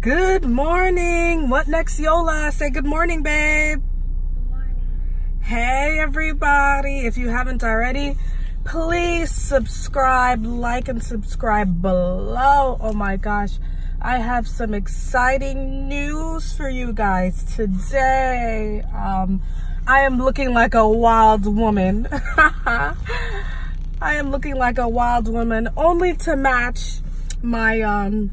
Good morning. What next, Yola? Say good morning, babe. Good morning. Hey, everybody. If you haven't already, please subscribe, like, and subscribe below. Oh my gosh. I have some exciting news for you guys today. Um, I am looking like a wild woman. I am looking like a wild woman only to match my um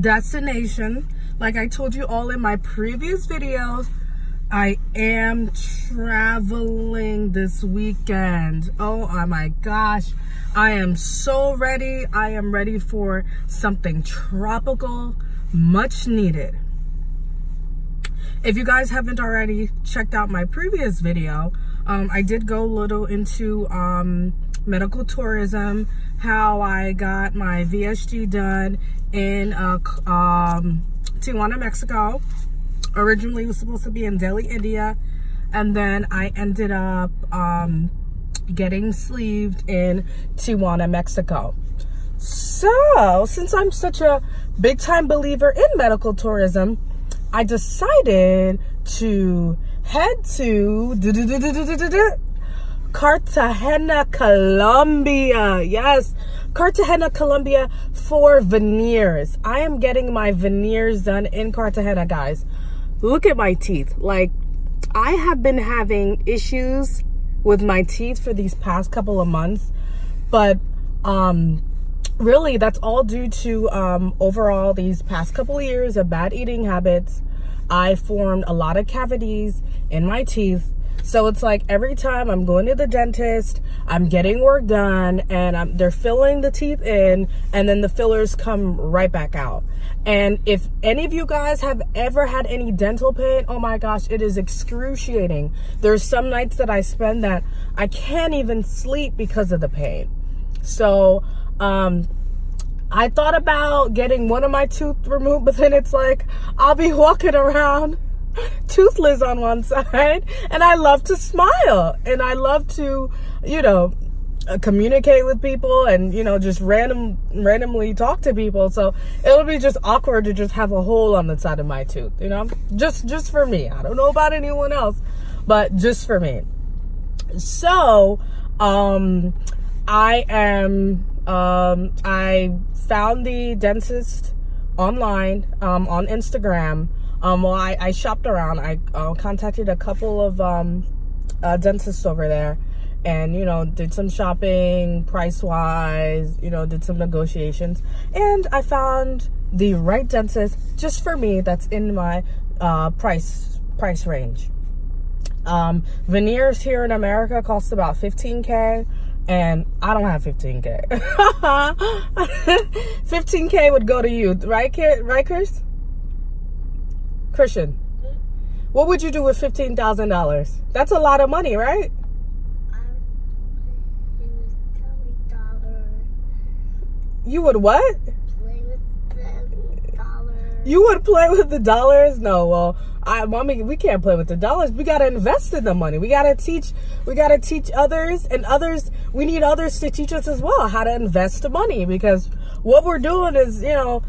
destination. Like I told you all in my previous videos, I am traveling this weekend. Oh, oh my gosh. I am so ready. I am ready for something tropical, much needed. If you guys haven't already checked out my previous video, um, I did go a little into um, medical tourism, how I got my VSG done in uh, um, Tijuana, Mexico. Originally, was supposed to be in Delhi, India. And then I ended up um, getting sleeved in Tijuana, Mexico. So, since I'm such a big time believer in medical tourism, I decided to head to Cartagena, Colombia. Yes, Cartagena, Colombia for veneers. I am getting my veneers done in Cartagena, guys. Look at my teeth. Like, I have been having issues with my teeth for these past couple of months, but um, really that's all due to um, overall these past couple of years of bad eating habits. I formed a lot of cavities in my teeth so it's like every time I'm going to the dentist, I'm getting work done and I'm, they're filling the teeth in and then the fillers come right back out. And if any of you guys have ever had any dental pain, oh my gosh, it is excruciating. There's some nights that I spend that I can't even sleep because of the pain. So, um, I thought about getting one of my tooth removed, but then it's like, I'll be walking around toothless on one side and I love to smile and I love to, you know, uh, communicate with people and you know just random randomly talk to people. So it'll be just awkward to just have a hole on the side of my tooth you know? Just just for me. I don't know about anyone else but just for me. So um i am um i found the dentist online um on instagram um, well, I, I shopped around. I uh, contacted a couple of um, uh, dentists over there and, you know, did some shopping price wise, you know, did some negotiations. And I found the right dentist just for me that's in my uh, price price range. Um, veneers here in America cost about 15K and I don't have 15K. 15K would go to you, right, right, Chris? Christian, what would you do with $15,000? That's a lot of money, right? You would what? You would play with the dollars? No, well, I, mommy, we can't play with the dollars. We gotta invest in the money. We gotta teach. We gotta teach others, and others. We need others to teach us as well how to invest the money because what we're doing is, you know,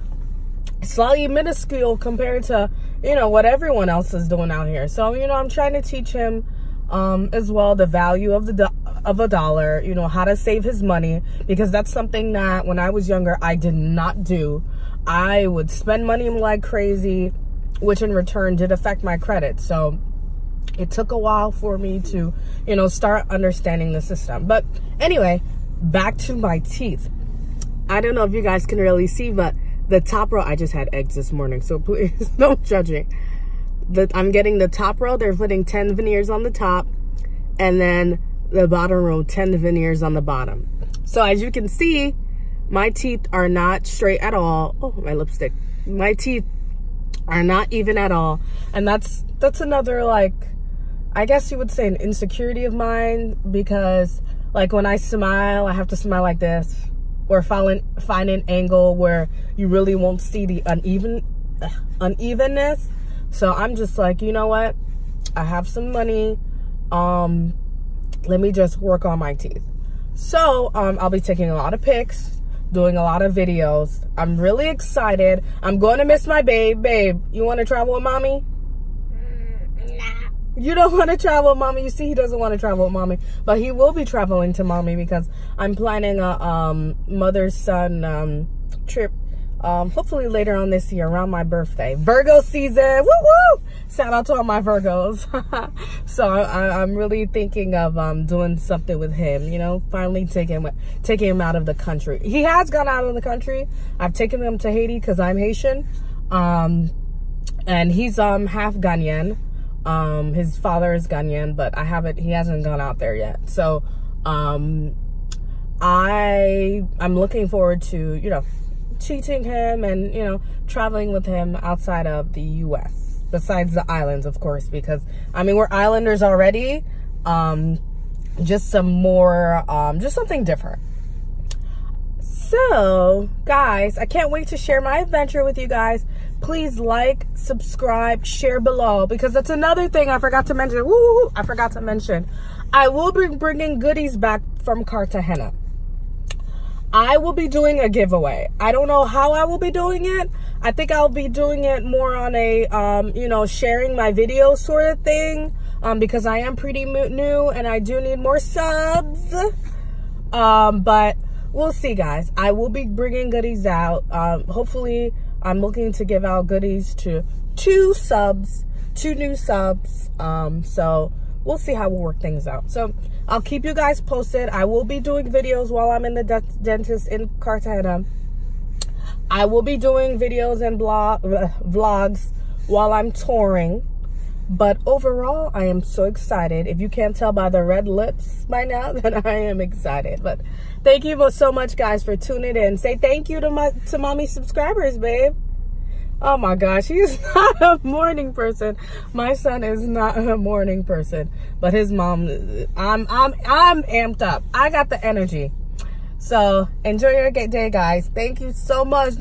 slightly minuscule compared to you know what everyone else is doing out here. So you know i'm trying to teach him um as well the value of the of a dollar you know how to save his money because that's something that when i was younger i did not do. I would spend money like crazy which in return did affect my credit. So it took a while for me to you know start understanding the system. But anyway back to my teeth. I don't know if you guys can really see but the top row, I just had eggs this morning, so please judge me. The, I'm getting the top row, they're putting 10 veneers on the top, and then the bottom row, 10 veneers on the bottom. So as you can see, my teeth are not straight at all. Oh, my lipstick. My teeth are not even at all. And that's, that's another like, I guess you would say an insecurity of mine because like when I smile, I have to smile like this or find, find an angle where you really won't see the uneven unevenness. So I'm just like, you know what? I have some money. Um, let me just work on my teeth. So um, I'll be taking a lot of pics, doing a lot of videos. I'm really excited. I'm going to miss my babe. Babe, you want to travel with mommy? You don't want to travel mommy. You see, he doesn't want to travel mommy, but he will be traveling to mommy because I'm planning a um, mother-son um, trip. Um, hopefully later on this year, around my birthday. Virgo season, woo woo! Shout out to all my Virgos. so I, am really thinking of um, doing something with him. You know, finally taking taking him out of the country. He has gone out of the country. I've taken him to Haiti because I'm Haitian, um, and he's um half Ghanaian. Um, his father is Ghanaian, but I haven't, he hasn't gone out there yet. So, um, I, I'm looking forward to, you know, teaching him and, you know, traveling with him outside of the U.S. Besides the islands, of course, because, I mean, we're islanders already. Um, just some more, um, just something different. So, guys, I can't wait to share my adventure with you guys please like, subscribe, share below because that's another thing I forgot to mention. Woo, I forgot to mention. I will be bringing goodies back from Cartagena. I will be doing a giveaway. I don't know how I will be doing it. I think I'll be doing it more on a, um, you know, sharing my video sort of thing um, because I am pretty new and I do need more subs. Um, but we'll see, guys. I will be bringing goodies out. Um, hopefully, I'm looking to give out goodies to two subs, two new subs. Um, so we'll see how we'll work things out. So I'll keep you guys posted. I will be doing videos while I'm in the de dentist in Cartagena. I will be doing videos and blog vlogs while I'm touring. But overall, I am so excited. If you can't tell by the red lips by now, then I am excited. But thank you so much, guys, for tuning in. Say thank you to my to mommy subscribers, babe. Oh my gosh, he's not a morning person. My son is not a morning person, but his mom, I'm I'm I'm amped up. I got the energy. So enjoy your day, guys. Thank you so much.